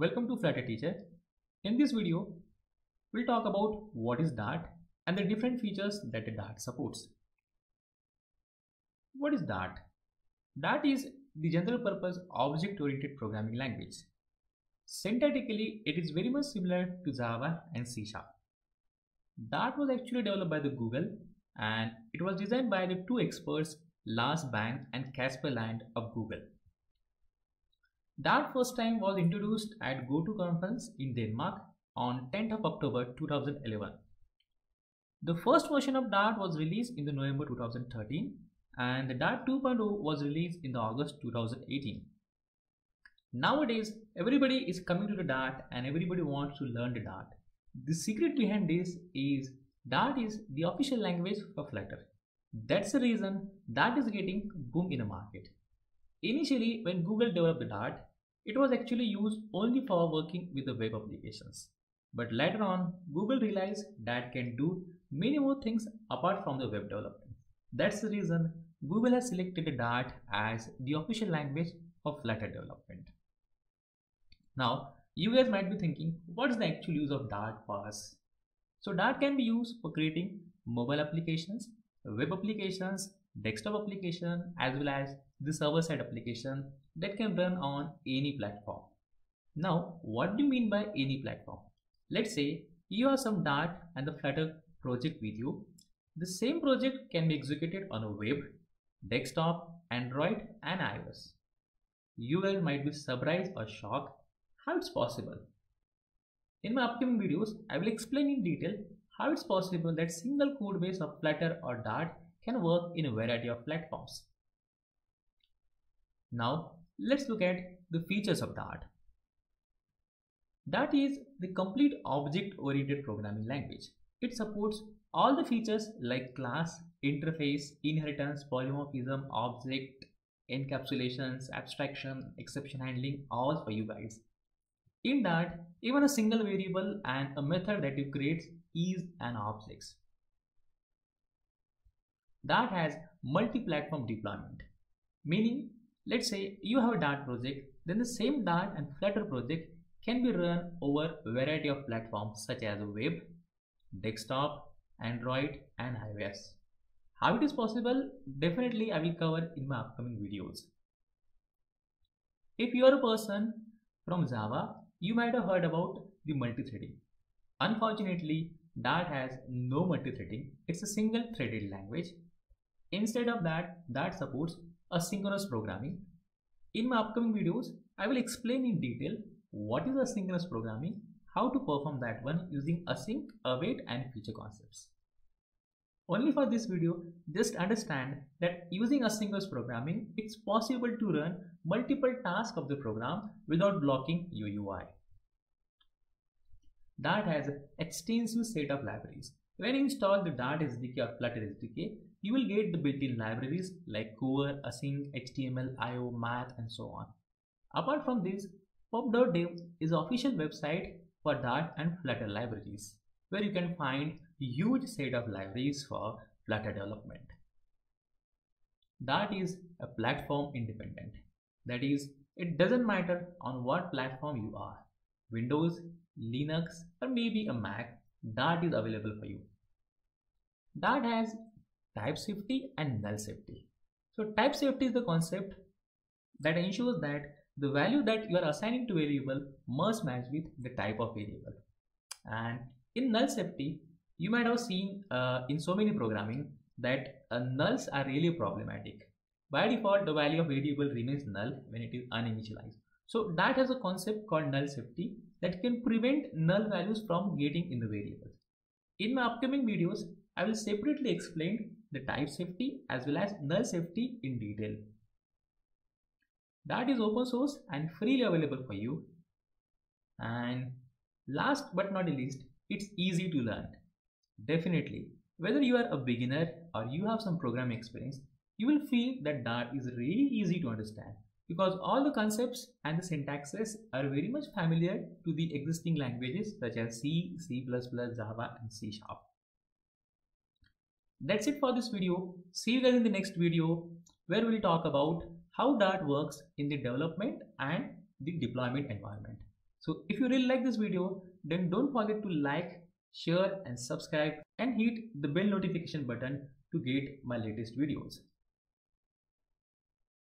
Welcome to Flutter Teacher. In this video, we'll talk about what is Dart and the different features that Dart supports. What is Dart? Dart is the general purpose object oriented programming language. Syntactically, it is very much similar to Java and C Sharp. Dart was actually developed by the Google and it was designed by the two experts Lars Bak and Kasper Lund of Google. Dart first time was introduced at GoTo conference in Denmark on 10th of October 2011. The first version of Dart was released in the November 2013 and the Dart 2.0 was released in the August 2018. Nowadays, everybody is coming to the Dart and everybody wants to learn the Dart. The secret behind this is Dart is the official language for Flutter. That's the reason Dart is getting boom in the market. Initially, when Google developed the Dart, it was actually used only for working with the web applications. But later on, Google realized that can do many more things apart from the web development. That's the reason Google has selected Dart as the official language of Flutter development. Now, you guys might be thinking, what is the actual use of Dart for us? So Dart can be used for creating mobile applications, web applications, desktop application, as well as the server-side application that can run on any platform. Now, what do you mean by any platform? Let's say you have some Dart and the Flutter project with you. The same project can be executed on a web, desktop, Android and iOS. You guys might be surprised or shocked how it's possible. In my upcoming videos, I will explain in detail how it's possible that single code base of Flutter or Dart can work in a variety of platforms. Now, let's look at the features of Dart. Dart is the complete object-oriented programming language. It supports all the features like class, interface, inheritance, polymorphism, object, encapsulations, abstraction, exception handling, all for you guys. In Dart, even a single variable and a method that you create is an object. Dart has multi-platform deployment, meaning let's say you have a Dart project, then the same Dart and Flutter project can be run over a variety of platforms such as web, desktop, Android and iOS. How it is possible? Definitely I will cover in my upcoming videos. If you are a person from Java, you might have heard about the multi-threading. Unfortunately, Dart has no multi-threading. It's a single threaded language. Instead of that, Dart supports asynchronous programming. In my upcoming videos, I will explain in detail what is asynchronous programming, how to perform that one using async, await and future concepts. Only for this video, just understand that using asynchronous programming, it's possible to run multiple tasks of the program without blocking your UI. Dart has an extensive set of libraries. When you install the Dart SDK or Flutter SDK, you will get the built-in libraries like Core, Async, HTML, IO, Math, and so on. Apart from this, pub.dev is the official website for Dart and Flutter libraries, where you can find huge set of libraries for Flutter development. Dart is a platform independent. That is, it doesn't matter on what platform you are. Windows, Linux, or maybe a Mac, Dart is available for you. Dart has type safety and null safety. So type safety is the concept that ensures that the value that you are assigning to variable must match with the type of variable. And in null safety, you might have seen uh, in so many programming that uh, nulls are really problematic. By default, the value of variable remains null when it is uninitialized. So that has a concept called null safety Dart can prevent null values from getting in the variables. In my upcoming videos, I will separately explain the type safety as well as null safety in detail. Dart is open source and freely available for you. And last but not least, it's easy to learn. Definitely, whether you are a beginner or you have some programming experience, you will feel that Dart is really easy to understand because all the concepts and the syntaxes are very much familiar to the existing languages such as C, C++, Java and C Sharp. That's it for this video. See you guys in the next video where we'll talk about how Dart works in the development and the deployment environment. So if you really like this video, then don't forget to like, share and subscribe and hit the bell notification button to get my latest videos.